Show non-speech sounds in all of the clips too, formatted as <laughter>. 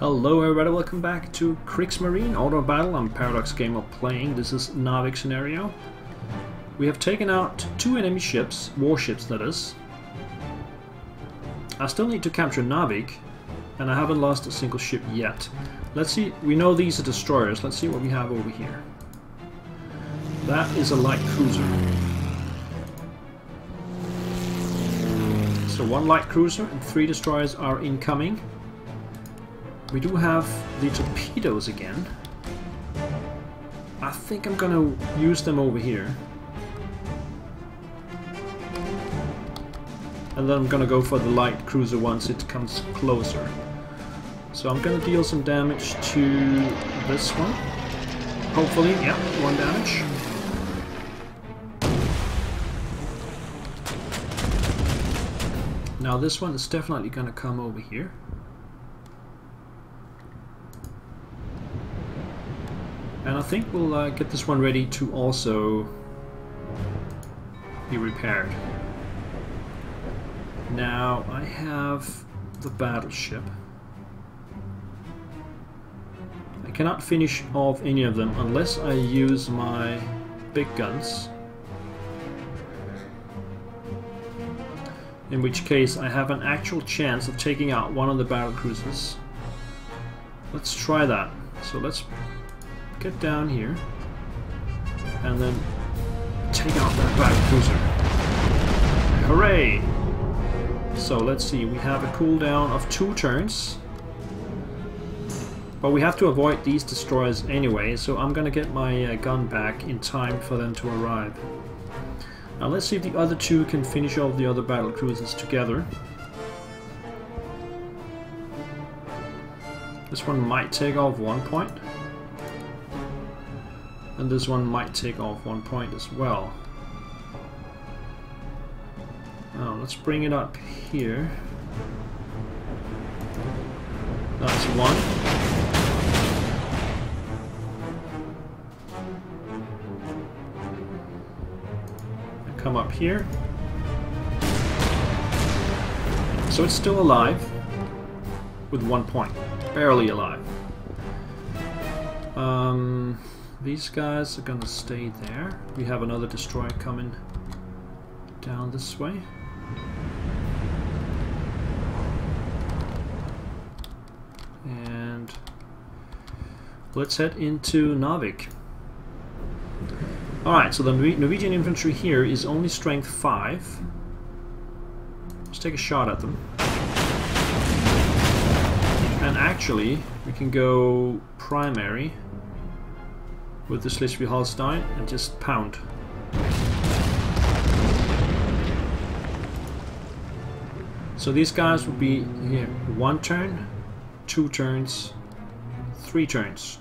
Hello everybody, welcome back to Kriegsmarine Order of Battle. I'm Paradogs Gamer playing. This is Narvik scenario. We have taken out two enemy ships, warships that is. I still need to capture Narvik, and I haven't lost a single ship yet. Let's see, we know these are destroyers. Let's see what we have over here. That is a light cruiser. So one light cruiser and three destroyers are incoming. We do have the torpedoes again. I think I'm gonna use them over here. And then I'm gonna go for the light cruiser once it comes closer. So I'm gonna deal some damage to this one. Hopefully, yeah, one damage. Now this one is definitely gonna come over here. I think we'll uh, get this one ready to also be repaired. Now I have the battleship. I cannot finish off any of them unless I use my big guns. In which case I have an actual chance of taking out one of the battle cruisers. Let's try that. So let's get down here and then take out that battle cruiser. Hooray! So let's see, we have a cooldown of two turns. But we have to avoid these destroyers anyway, so I'm gonna get my uh, gun back in time for them to arrive. Now let's see if the other two can finish off the other battle cruisers together. This one might take off one point. And this one might take off one point as well. Now let's bring it up here. That's one. come up here. So it's still alive with one point. Barely alive. Um, these guys are gonna stay there. We have another destroyer coming down this way. And let's head into Narvik. Alright, so the Norwegian infantry here is only strength 5. Let's take a shot at them. And actually, we can go primary with the Schleswig-Holstein and just pound. So these guys will be here one turn, two turns, three turns.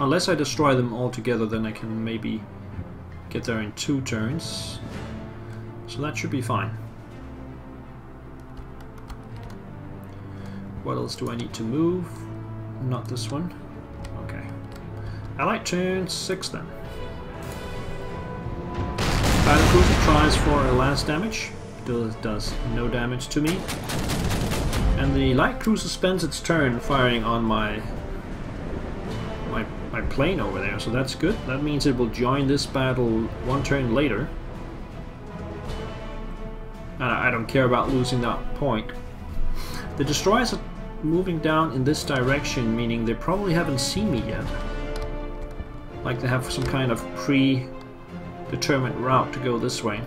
Unless I destroy them all together, then I can maybe get there in two turns. So that should be fine. What else do I need to move? Not this one. I like turn 6 then. Battle Cruiser tries for a last damage, does, does no damage to me. And the Light Cruiser spends its turn firing on my, my, my plane over there, so that's good. That means it will join this battle one turn later. And I don't care about losing that point. The destroyers are moving down in this direction, meaning they probably haven't seen me yet like they have some kind of pre-determined route to go this way.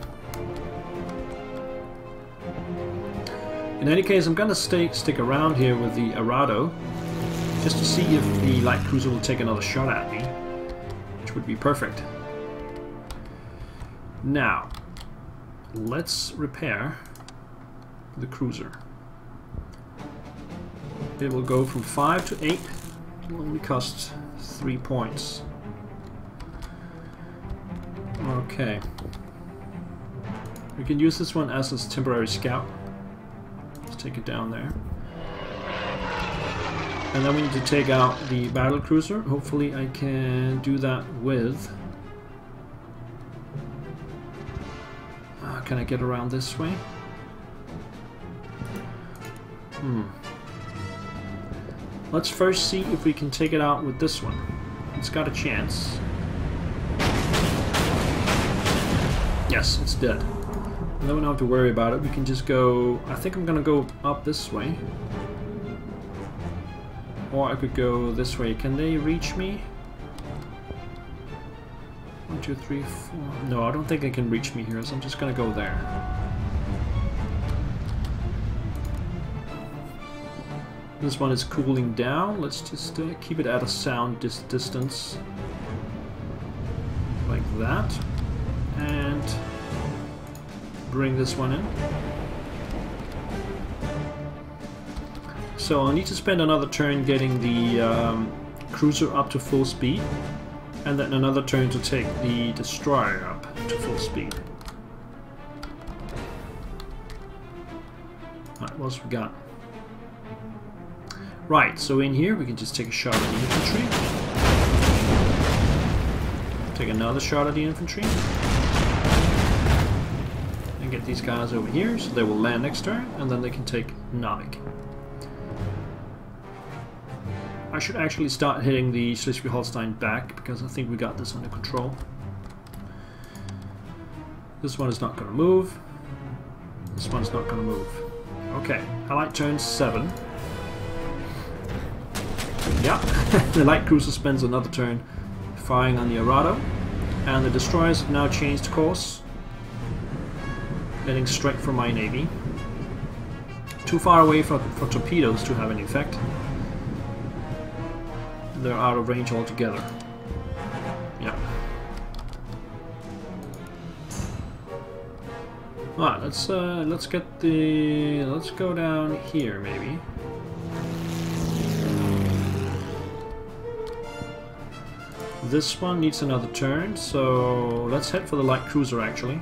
In any case, I'm gonna stay, stick around here with the Arado, just to see if the light cruiser will take another shot at me, which would be perfect. Now, let's repair the cruiser. It will go from 5 to 8, it will only cost 3 points. Okay. We can use this one as a temporary scout. Let's take it down there. And then we need to take out the battle cruiser. Hopefully I can do that with... Uh, can I get around this way? Hmm. Let's first see if we can take it out with this one. It's got a chance. Yes, it's dead. And then we don't have to worry about it. We can just go... I think I'm gonna go up this way. Or I could go this way. Can they reach me? One, two, three, four... No, I don't think they can reach me here, so I'm just gonna go there. This one is cooling down. Let's just uh, keep it at a sound dis distance. Like that. Bring this one in. So I'll need to spend another turn getting the um, cruiser up to full speed. And then another turn to take the destroyer up to full speed. Alright, what else we got? Right, so in here we can just take a shot at the infantry. Take another shot at the infantry. And get these guys over here, so they will land next turn, and then they can take Narvik. I should actually start hitting the Schleswig-Holstein back, because I think we got this under control. This one is not going to move. This one's not going to move. Okay, I like turn 7. Yeah, <laughs> the light cruiser spends another turn firing on the Arado, and the destroyers have now changed course, heading straight for my navy. Too far away for, for torpedoes to have any effect. They're out of range altogether. Yeah. Alright, let's uh, let's get the let's go down here maybe. This one needs another turn, so let's head for the light cruiser actually.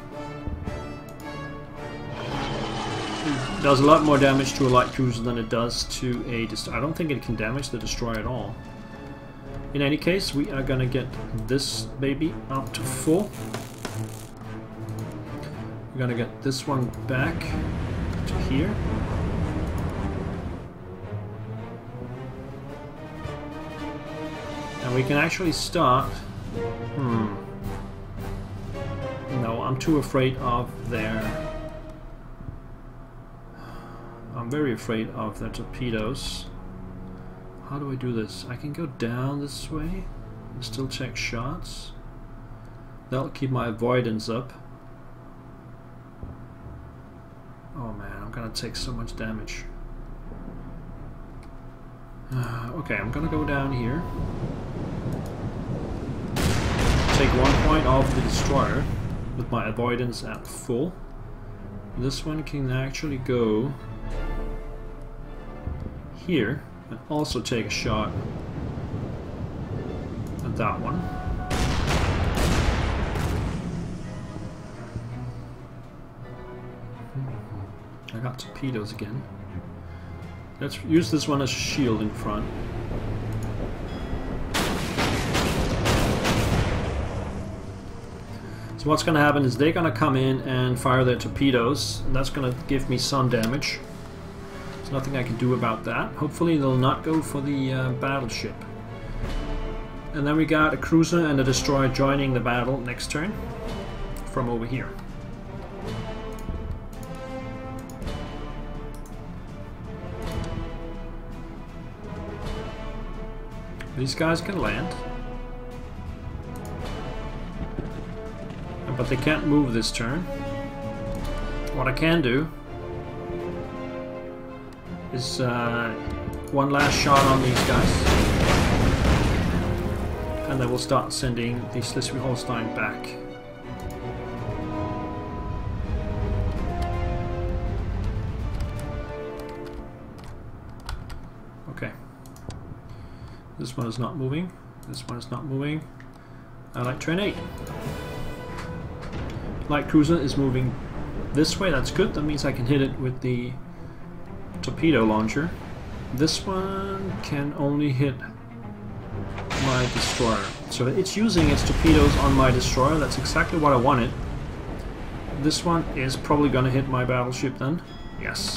Does a lot more damage to a light cruiser than it does to a destroyer. I don't think it can damage the destroyer at all. In any case, we are gonna get this baby up to full. We're gonna get this one back to here. And we can actually start... Hmm. No, I'm too afraid of their... very afraid of their torpedoes. How do I do this? I can go down this way and still check shots. That'll keep my avoidance up. Oh man, I'm gonna take so much damage. Uh, okay, I'm gonna go down here. Take one point off the destroyer with my avoidance at full. This one can actually go here and also take a shot at that one. I got torpedoes again. Let's use this one as a shield in front. So what's going to happen is they're going to come in and fire their torpedoes, and that's going to give me some damage. There's nothing I can do about that. Hopefully they'll not go for the uh, battleship. And then we got a cruiser and a destroyer joining the battle next turn from over here. These guys can land. But they can't move this turn. What I can do is uh, one last shot on these guys. And then we'll start sending the Schleswig-Holstein back. Okay. This one is not moving. This one is not moving. I like train 8. Light cruiser is moving this way, that's good. That means I can hit it with the torpedo launcher. This one can only hit my destroyer. So it's using its torpedoes on my destroyer. That's exactly what I wanted. This one is probably going to hit my battleship then. Yes.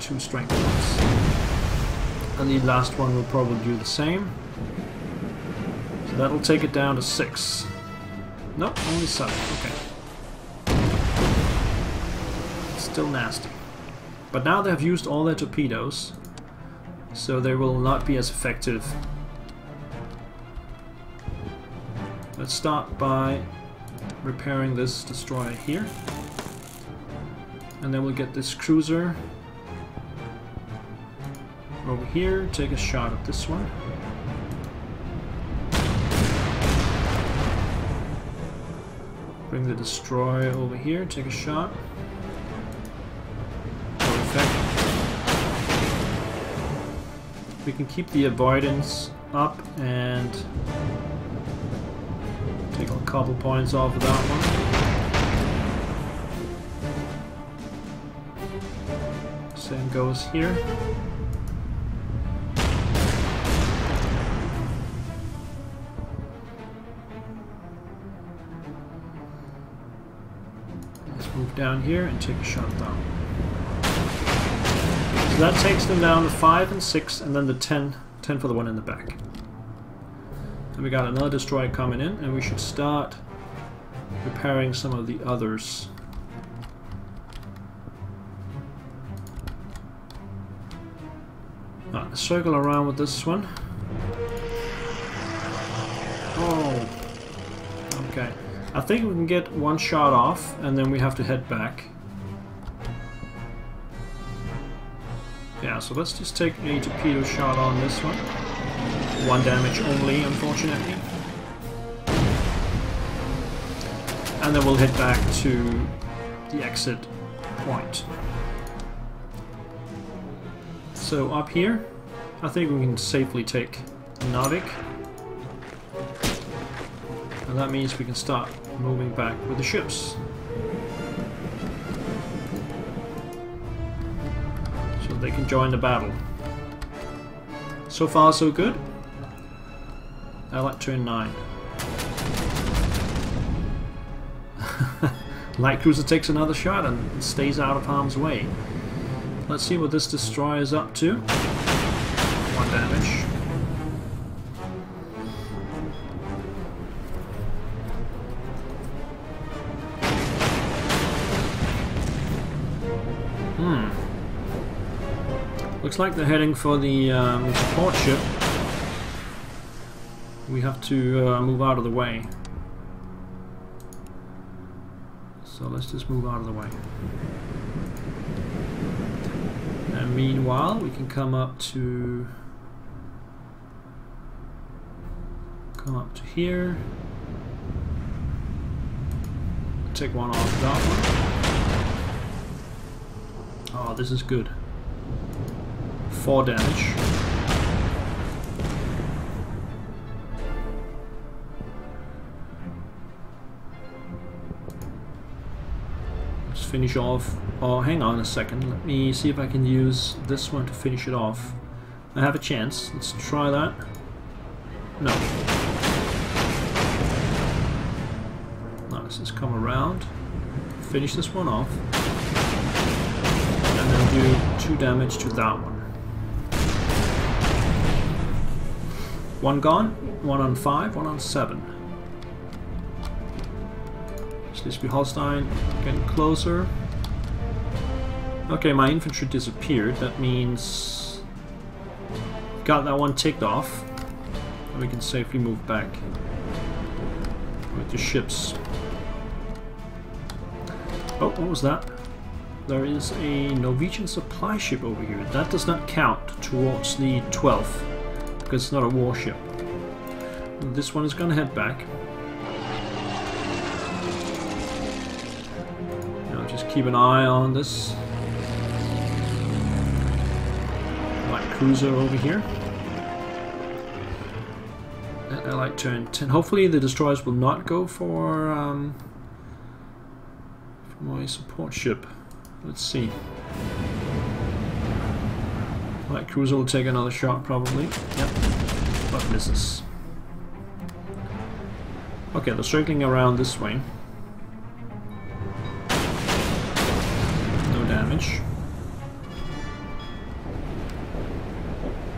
Two strength points. And the last one will probably do the same. So that'll take it down to 6. Nope, only 7. Okay. Still nasty. But now they have used all their torpedoes, so they will not be as effective. Let's start by repairing this destroyer here. And then we'll get this cruiser over here, take a shot at this one. Bring the destroyer over here, take a shot. We can keep the avoidance up and take a couple points off of that one. Same goes here. Let's move down here and take a shot down. So that takes them down to 5 and 6, and then the 10, 10 for the one in the back. And we got another destroyer coming in, and we should start repairing some of the others. Right, circle around with this one. Oh, okay. I think we can get one shot off, and then we have to head back. Yeah, so let's just take a torpedo shot on this one. One damage only, unfortunately. And then we'll head back to the exit point. So up here, I think we can safely take Narvik. And that means we can start moving back with the ships. They can join the battle. So far so good. I like turn 9. <laughs> Light Cruiser takes another shot and stays out of harm's way. Let's see what this destroyer is up to. One damage. Looks like they're heading for the um, support ship. We have to uh, move out of the way. So let's just move out of the way. And meanwhile, we can come up to come up to here. Take one off that one. Oh, this is good. 4 damage. Let's finish off. Oh, hang on a second. Let me see if I can use this one to finish it off. I have a chance. Let's try that. No. Now let's come around. Finish this one off. And then do 2 damage to that one. One gone, one on five, one on seven. Schleswig Holstein getting closer. Okay, my infantry disappeared. That means got that one ticked off. And we can safely move back with the ships. Oh, what was that? There is a Norwegian supply ship over here. That does not count towards the 12th because it's not a warship. This one is going to head back. Now just keep an eye on this light cruiser over here. I like turn 10. Hopefully the destroyers will not go for, um, for my support ship. Let's see. Light cruiser will take another shot probably. Yep. But misses. Okay, they're circling around this way. No damage.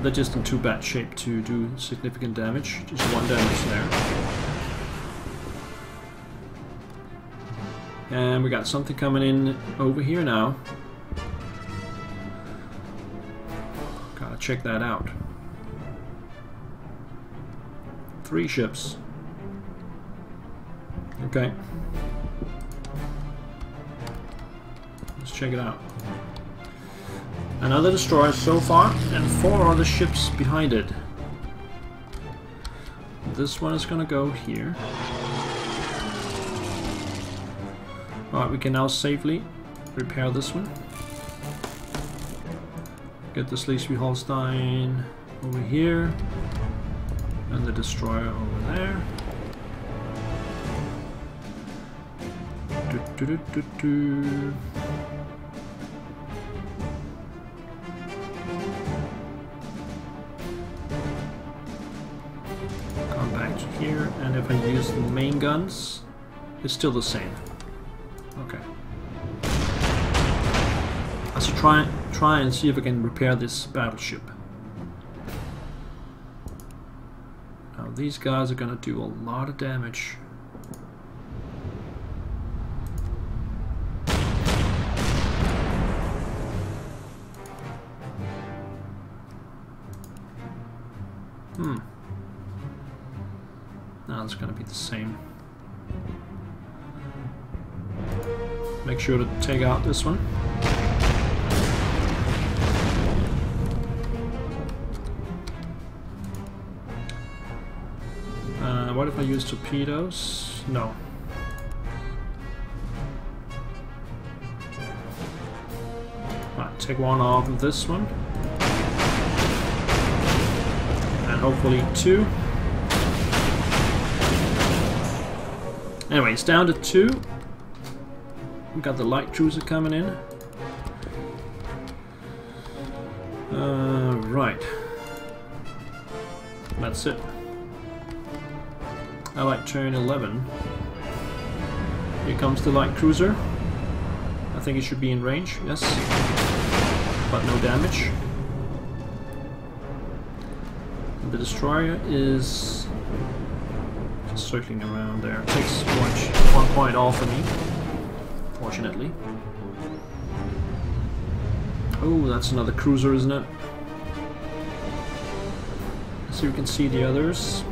they're just in too bad shape to do significant damage. Just one damage there. And we got something coming in over here now. Check that out. Three ships. Okay. Let's check it out. Another destroyer so far, and four other ships behind it. This one is gonna go here. Alright, we can now safely repair this one. Get the Schleswig-Holstein over here. And the destroyer over there. Do, do, do, Come back to here, and if I use the main guns, it's still the same. Okay. Let's try try and see if I can repair this battleship. Now these guys are gonna do a lot of damage. Hmm. Now it's gonna be the same. Make sure to take out this one. What if I use torpedoes? No. Take one off of this one. And hopefully two. Anyway, it's down to two. We got the light cruiser coming in. Uh, right. That's it. I like turn 11. Here comes the light cruiser. I think it should be in range, yes. But no damage. And the destroyer is just circling around there. takes one, one point off of me fortunately. Oh, that's another cruiser, isn't it? So we can see the others.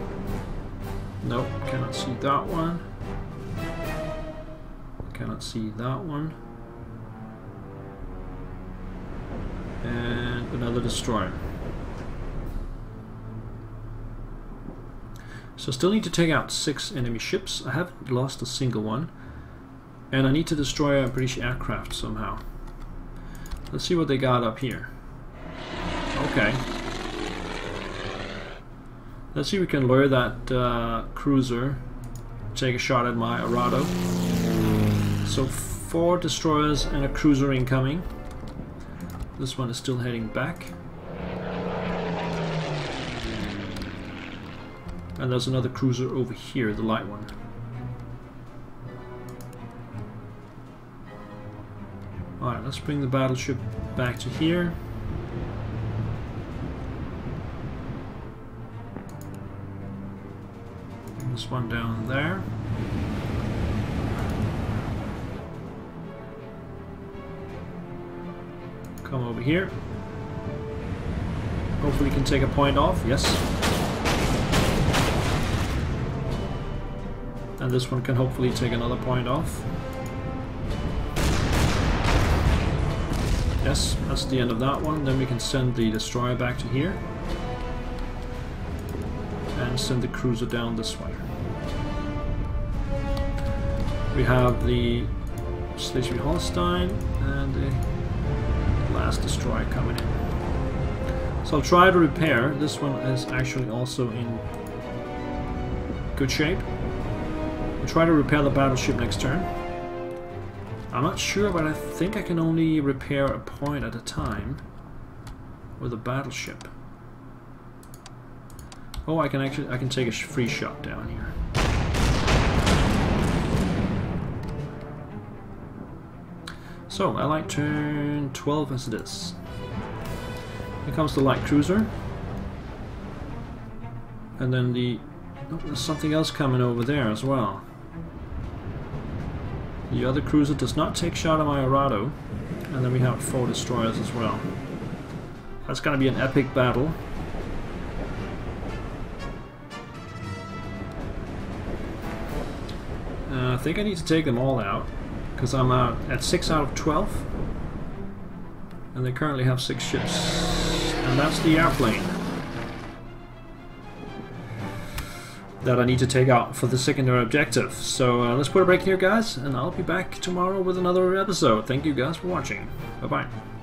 Nope, cannot see that one. Cannot see that one. And another destroyer. So still need to take out six enemy ships. I haven't lost a single one. And I need to destroy a British aircraft somehow. Let's see what they got up here. Okay. Let's see if we can lure that uh, cruiser. Take a shot at my Arado. So four destroyers and a cruiser incoming. This one is still heading back. And there's another cruiser over here, the light one. Alright, let's bring the battleship back to here. This one down there. Come over here. Hopefully we can take a point off. Yes. And this one can hopefully take another point off. Yes, that's the end of that one. Then we can send the destroyer back to here. And send the cruiser down this way. We have the Schleswig-Holstein and the last destroyer coming in. So I'll try to repair. This one is actually also in good shape. We'll try to repair the battleship next turn. I'm not sure, but I think I can only repair a point at a time with a battleship. Oh, I can actually I can take a free shot down here. So, I like turn 12 as it is. Here comes the light cruiser. And then the... Oh, there's something else coming over there as well. The other cruiser does not take shot at my Arado. And then we have four destroyers as well. That's gonna be an epic battle. Uh, I think I need to take them all out, because I'm uh, at 6 out of 12. And they currently have 6 ships. And that's the airplane. That I need to take out for the secondary objective. So uh, let's put a break here guys, and I'll be back tomorrow with another episode. Thank you guys for watching. Bye bye.